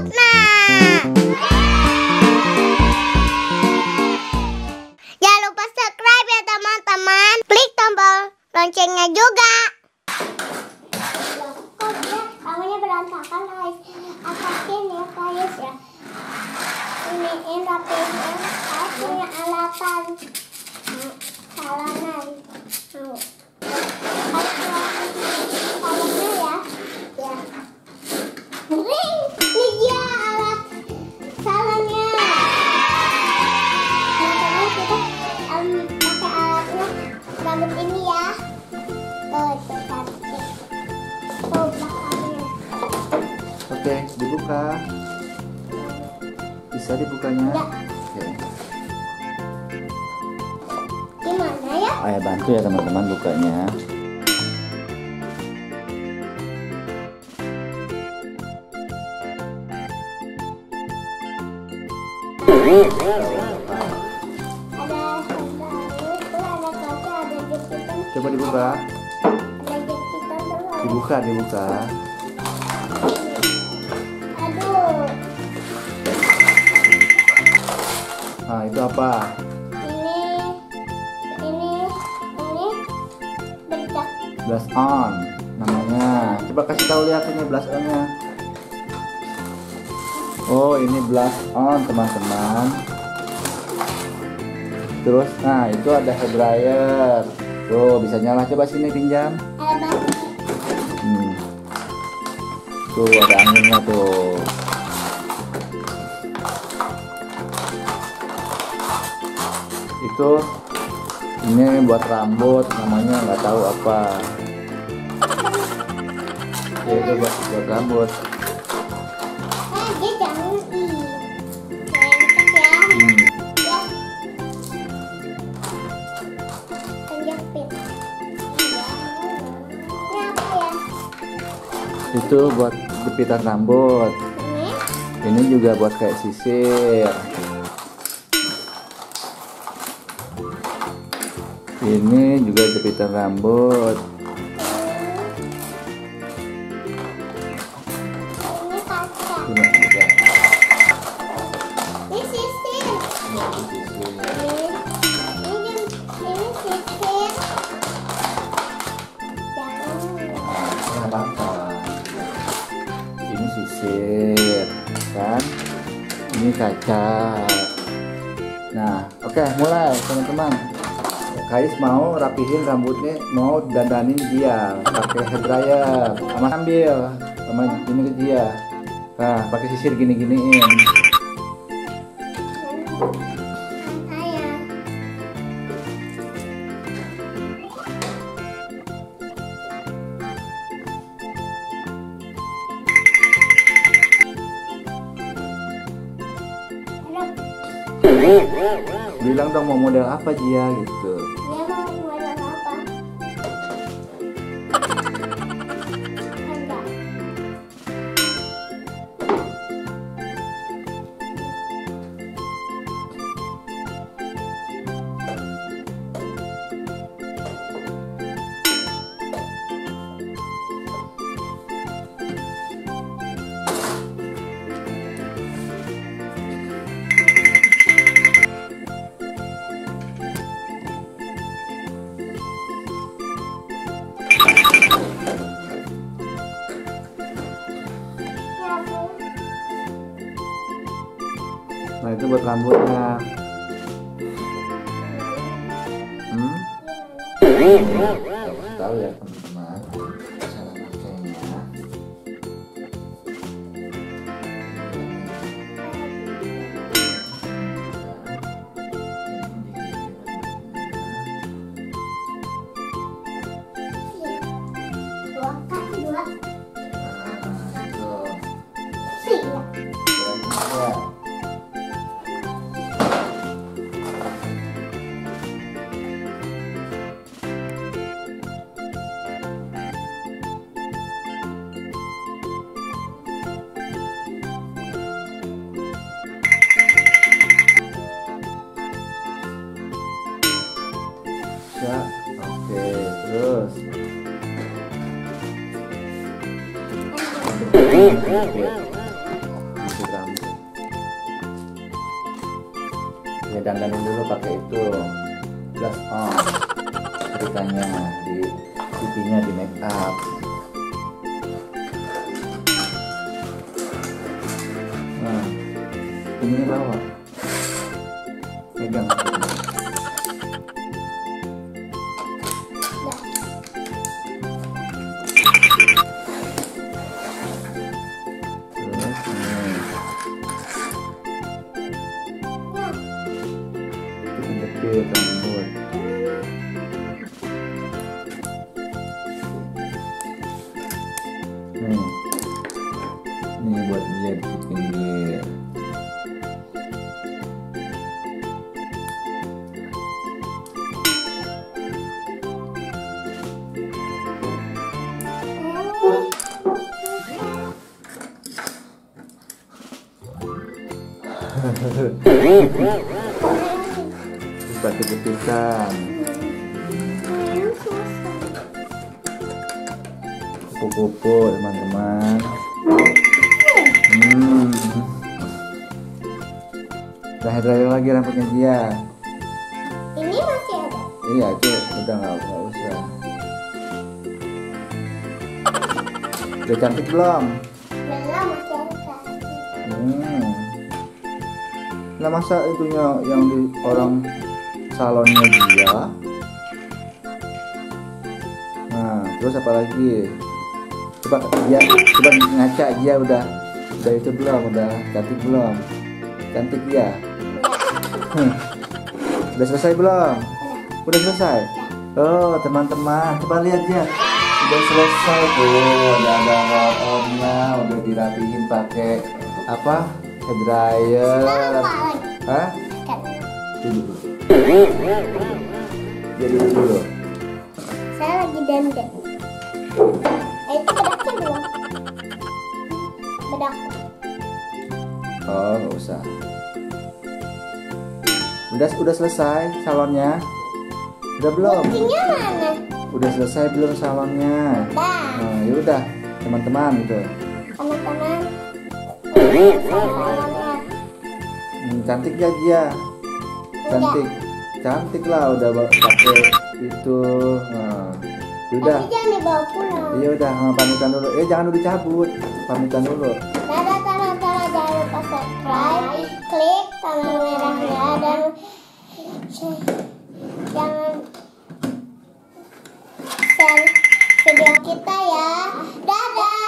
Lukna. Jangan lupa subscribe ya teman-teman. Klik tombol loncengnya juga. Kok dia tangannya berantakan guys? Atakin ya guys ya. Ini ini rapiin. Saya punya alatan. Salaman. Oke, dibuka. Bisa dibukanya? Ya. Oke. Gimana ya? Ayah bantu ya teman-teman bukanya. Coba dibuka. Dibuka, dibuka. Itu apa? ini, ini, ini bercak. Blast on namanya. Coba kasih tahu lihat ini blast on-nya. Oh, ini blast on, teman-teman. Terus, nah itu ada hair dryer. Tuh, bisa nyala. Coba sini pinjam. Hmm. Tuh ada anginnya tuh. Itu ini buat rambut namanya nggak tahu apa. Ya itu buat, buat rambut. Itu buat jepitan rambut. Ini Ini juga buat kayak sisir. Ini juga jepitan rambut. ini kaca. Ini sisir. Ini sisir. Ini sisir. Jangan. Ini sisir, kan? Ini kaca. Nah, oke, mulai teman-teman. Kais mau rapihin rambutnya, mau dandanin dia pakai hair dryer. Sama ambil, sama ini ke dia. Nah, pakai sisir gini-giniin. Saya. Aduh, Bilang dong mau model apa dia gitu. Nah, itu buat rambutnya. Hmm? Tahu ya ya. Oke terus. Ya dandanin dulu pakai itu. Plus on. Ceritanya di pipinya di make up. Nah ini bawah. pegang. Dikit rambut nih nih buat dia di pinggir terus pakai jepitkan kupu-kupu teman-teman. Hmm. Dryer lagi rambutnya dia. Ini masih ada. iya itu udah nggak nggak usah. Udah cantik belum? Belum hmm. nah masa itunya yang di orang salonnya dia. Nah terus apa lagi? Coba dia coba ngaca dia udah udah itu belum udah cantik belum? Cantik dia? Hmm. udah selesai belum? Udah selesai? Oh teman-teman coba lihat dia. Udah selesai tuh udah ada onnya udah dirapihin pakai apa? Hair dryer. Hah? Dulu dulu Saya lagi. Eh, itu bedaknya belum? Bedak. oh nggak usah udah udah selesai salonnya udah belum mana? udah selesai belum salonnya nah ya udah teman-teman gitu teman-teman. Hmm, cantik gak dia cantik cantik lah udah pakai itu nah udah Tapi jangan dibawa pulang. iya udah nah, pamitan dulu eh jangan dulu dicabut pamitan dulu Dadah teman-teman, jangan lupa subscribe, klik tombol merahnya dan jangan share video kita ya. Dadah.